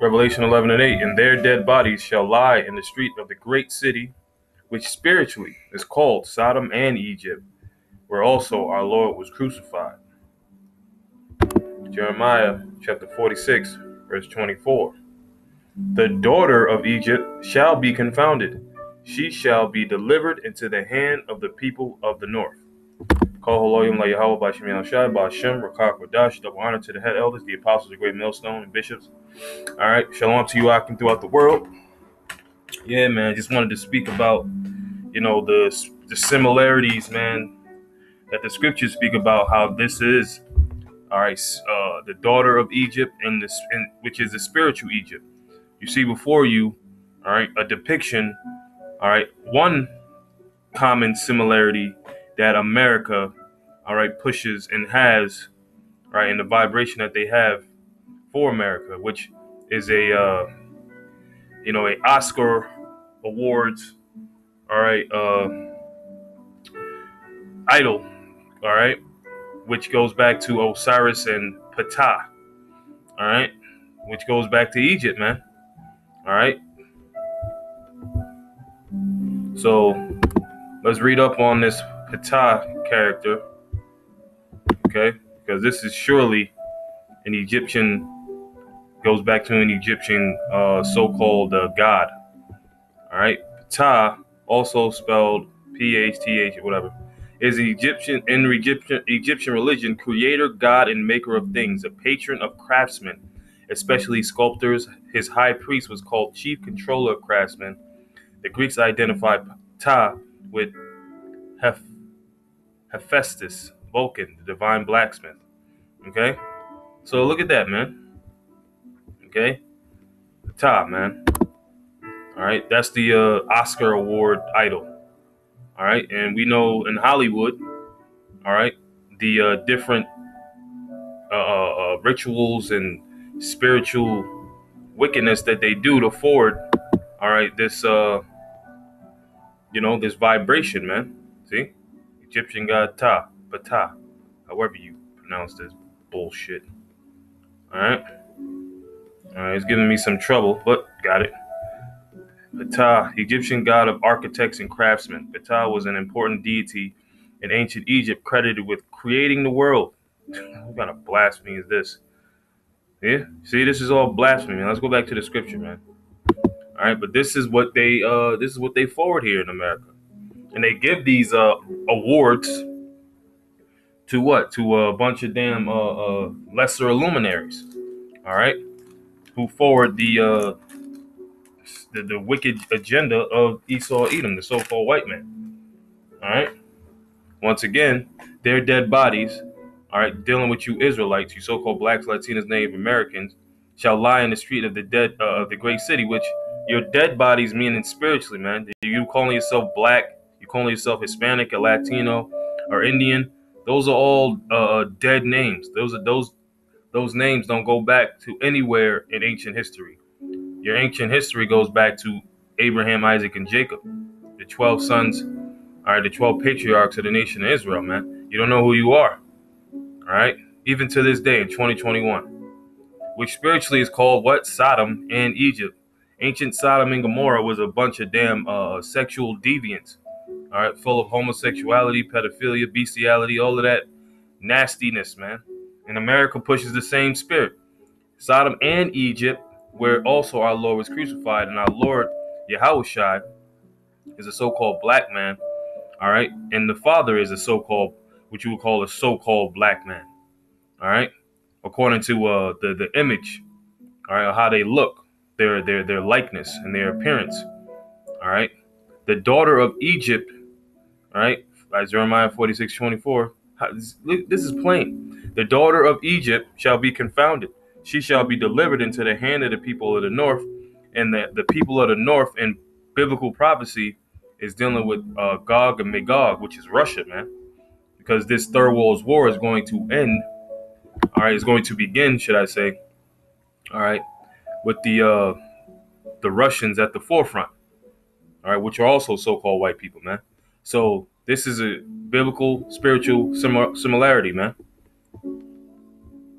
Revelation 11 and 8. And their dead bodies shall lie in the street of the great city, which spiritually is called Sodom and Egypt, where also our Lord was crucified. Jeremiah chapter 46, verse 24. The daughter of Egypt shall be confounded. She shall be delivered into the hand of the people of the north. Call Haloyim La Yahweh Bashim Yahshai Bashem Rakak Radash. Double honor to the head elders, the apostles, the great millstone, and bishops. All right, shalom to you, Akim, throughout the world. Yeah, man, just wanted to speak about, you know, the the similarities, man, that the scriptures speak about how this is all right, uh, the daughter of Egypt, and this, which is the spiritual Egypt. You see before you, all right, a depiction. All right, one common similarity that America, all right, pushes and has, right, and the vibration that they have for America, which is a, uh, you know, a Oscar awards, all right, uh, idol, all right, which goes back to Osiris and Ptah. All right, which goes back to Egypt, man. All right. So let's read up on this Ptah character. Okay, because this is surely an Egyptian goes back to an Egyptian uh, so-called uh, god. All right, Ptah, also spelled P-H-T-H, whatever is an Egyptian in Egyptian Egyptian religion, creator, god, and maker of things, a patron of craftsmen, especially sculptors. His high priest was called chief controller of craftsmen. The Greeks identified Ptah with Heph- Hephaestus, Vulcan, the divine blacksmith. Okay, so look at that, man. Okay, Ptah, man. All right, that's the uh, Oscar award idol. All right, and we know in Hollywood, all right, the uh, different uh, uh, uh, rituals and spiritual wickedness that they do to forward, all right, this uh, you know, this vibration, man. See, Egyptian god Ta, Ptah, however you pronounce this bullshit. All right, all right, it's giving me some trouble, but got it. Ptah, Egyptian god of architects and craftsmen. Ptah was an important deity in ancient Egypt credited with creating the world. what kind of blasphemy is this? Yeah, see, this is all blasphemy. Man. Let's go back to the scripture, man. All right, but this is what they uh this is what they forward here in America, and they give these uh awards to what? To a bunch of damn uh, uh lesser luminaries. All right, who forward the uh the, the wicked agenda of Esau Edom, the so-called white man. All right. Once again, their dead bodies, all right, dealing with you Israelites, you so-called blacks, Latinos, Native Americans, shall lie in the street of the dead uh, of the great city. Which your dead bodies meaning spiritually, man. You calling yourself black, you calling yourself Hispanic or Latino or Indian. Those are all uh, dead names. Those are those those names don't go back to anywhere in ancient history. Your ancient history goes back to Abraham, Isaac, and Jacob, the 12 sons, all right, the 12 patriarchs of the nation of Israel, man. You don't know who you are, all right? Even to this day in 2021, which spiritually is called what? Sodom and Egypt. Ancient Sodom and Gomorrah was a bunch of damn uh, sexual deviants, all right, full of homosexuality, pedophilia, bestiality, all of that nastiness, man. And America pushes the same spirit. Sodom and Egypt where also our Lord was crucified, and our Lord Yahushua is a so-called black man, all right, and the Father is a so-called, what you would call a so-called black man, all right, according to uh, the the image, all right, how they look, their their their likeness and their appearance, all right. The daughter of Egypt, right, as Jeremiah 46, 24. This is plain. The daughter of Egypt shall be confounded she shall be delivered into the hand of the people of the north. And the, the people of the north in biblical prophecy is dealing with uh, Gog and Magog, which is Russia, man. Because this third world war is going to end. All right, it's going to begin, should I say? All right, with the uh, the Russians at the forefront. All right, which are also so-called white people, man. So this is a biblical, spiritual similarity, man.